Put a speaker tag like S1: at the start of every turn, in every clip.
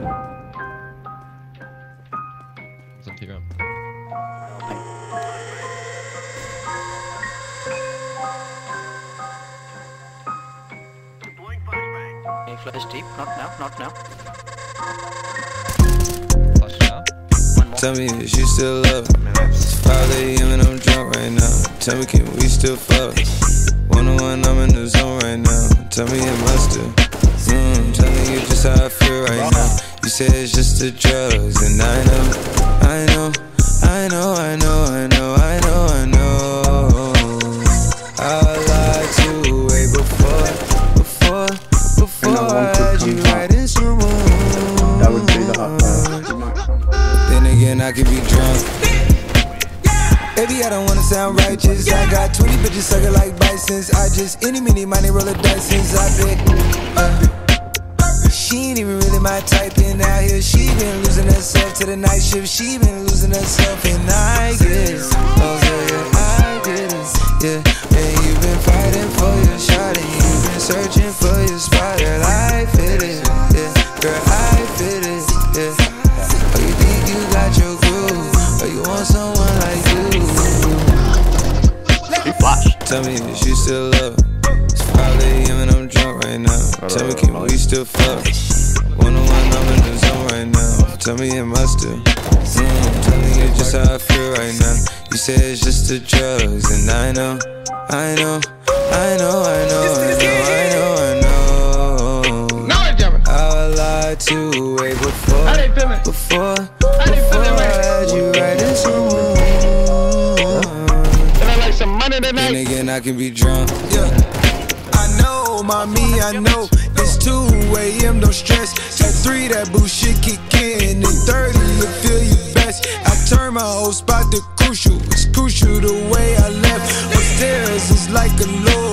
S1: Som TV.
S2: Okay, flash deep. Not now. Not now.
S1: Flash now.
S2: One more.
S3: Tell me is you still love me? It's 5 a.m. and I'm drunk right now. Tell me can we still fuck? One on one, I'm in the zone right now. Tell me it must have. Mm, telling you just how I feel right now. Say it's just the drugs, and I know, I know, I know, I know, I know, I know, I know. I lied to you way before, before, before I had you right in some
S4: That would be the hot.
S3: Then again, I could be drunk. Baby, I don't wanna sound righteous. I got 20 bitches sucking like bisons. I just any mini money roll a dice since I been. Uh, she ain't even really my type, and out here she been losing herself to the night shift. She been losing herself, and I guess, oh yeah, yeah, I yeah. And you've been fighting for your shot, and you've been searching for your spot. Girl, I fit it, yeah. Girl, I fit it, yeah. Oh, you think you got your groove, or you want someone like you?
S4: He flashed.
S3: Tell me is you still love Tell me can we still fuck? One on one, I'm in the zone right now. Tell me it must have. Mm, telling you just how I feel right now. You say it's just the drugs, and I know, I know, I know, I know, I know, I know, I know. I lied to you way before, before, before I had you right in someone. Then again, I can be drunk. Yeah. I know, mommy, I know. It's 2 a.m., don't stress. At 3, that bullshit kick in. At 30, you feel your best. I turn my whole spot to crucial. It's crucial the way I left. Upstairs is like a law.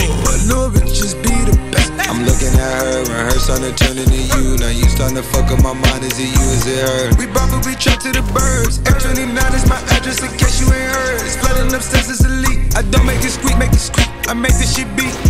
S3: A bit just be the best. I'm looking at her and her starting to turn into you. Now you starting to fuck up my mind. Is it you? Is it her? We probably trapped to the birds. F29 is my address in case you ain't heard. It's flooding upstairs, it's elite. I don't make it squeak, make it squeak. I make this shit beat.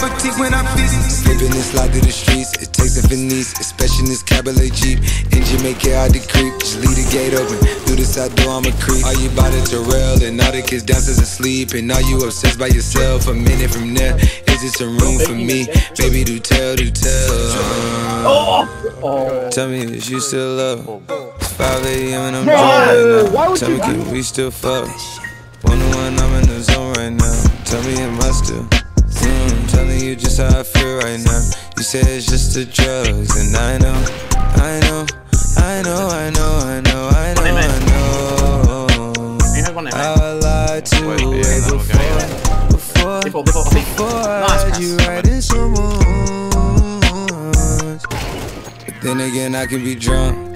S3: Bon appetit when I'm busy. Slipping and slide through the streets. It takes a finesse, especially in this cabaret Jeep. Engine make it hard to creep. Just leave the gate open. Through the side door, I'm a creep. Are you about to Terrell? And all the kids downstairs asleep. And are you obsessed by yourself? A minute from now, there, is it some room for me? Baby, do tell, do tell. Uh, Tell me, is you still love? her? It's 5 a.m. and I'm drunk right now. Tell me, can we still fuck? One on one, I'm in the zone right now. Tell me it must have. Mm, telling you just how I feel right now. You say it's just the drugs, and I know, I know, I know, I know, I know, I know, I know.
S2: You have one in
S3: I lied to
S1: Wait,
S3: you
S1: yeah,
S3: way
S1: no,
S3: before, before,
S2: Before, before, I
S3: I
S2: Nice
S3: had you right in someone. But then again, I can be drunk.